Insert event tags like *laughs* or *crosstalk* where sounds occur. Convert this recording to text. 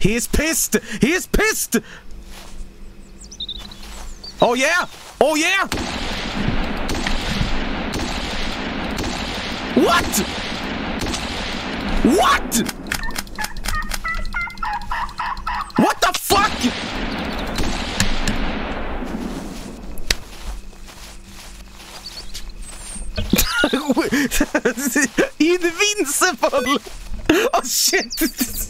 He is pissed! He is pissed! Oh yeah! Oh yeah! What? What? What the fuck? *laughs* Invincible! Oh shit! *laughs*